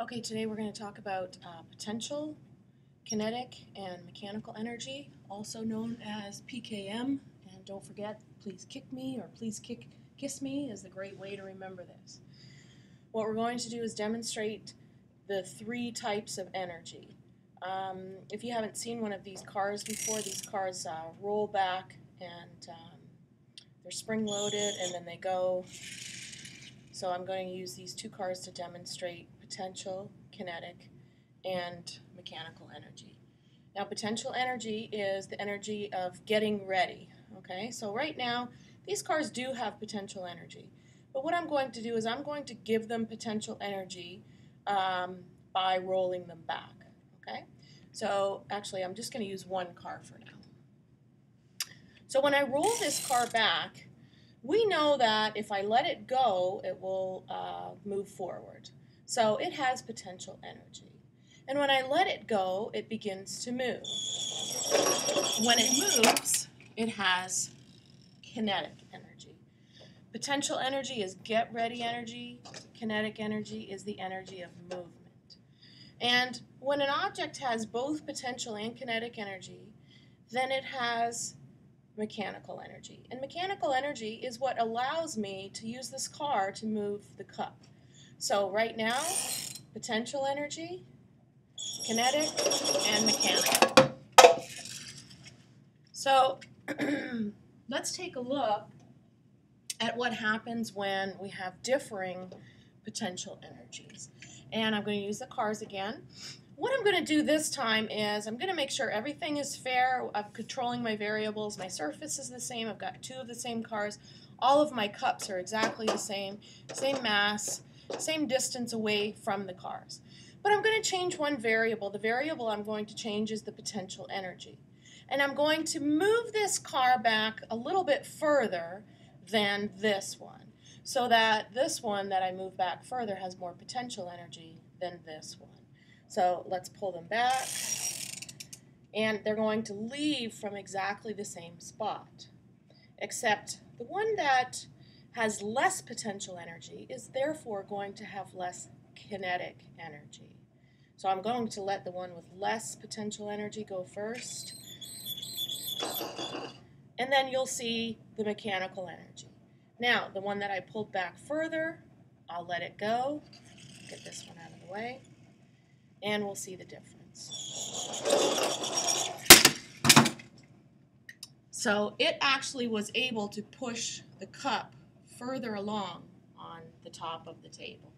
Okay, today we're going to talk about uh, potential, kinetic, and mechanical energy, also known as PKM. And don't forget, please kick me or please kick kiss me is a great way to remember this. What we're going to do is demonstrate the three types of energy. Um, if you haven't seen one of these cars before, these cars uh, roll back and um, they're spring loaded and then they go. So I'm going to use these two cars to demonstrate potential, kinetic, and mechanical energy. Now potential energy is the energy of getting ready. Okay, so right now these cars do have potential energy. But what I'm going to do is I'm going to give them potential energy um, by rolling them back. Okay, so actually I'm just going to use one car for now. So when I roll this car back, we know that if I let it go, it will uh, move forward. So it has potential energy. And when I let it go, it begins to move. When it moves, it has kinetic energy. Potential energy is get ready energy. Kinetic energy is the energy of movement. And when an object has both potential and kinetic energy, then it has mechanical energy. And mechanical energy is what allows me to use this car to move the cup. So right now, potential energy, kinetic, and mechanical. So let's take a look at what happens when we have differing potential energies. And I'm going to use the cars again. What I'm going to do this time is I'm going to make sure everything is fair. I'm controlling my variables. My surface is the same. I've got two of the same cars. All of my cups are exactly the same, same mass, same distance away from the cars. But I'm going to change one variable. The variable I'm going to change is the potential energy. And I'm going to move this car back a little bit further than this one, so that this one that I move back further has more potential energy than this one. So let's pull them back. And they're going to leave from exactly the same spot, except the one that has less potential energy is therefore going to have less kinetic energy. So I'm going to let the one with less potential energy go first. And then you'll see the mechanical energy. Now, the one that I pulled back further, I'll let it go. Get this one out of the way. And we'll see the difference. So it actually was able to push the cup further along on the top of the table.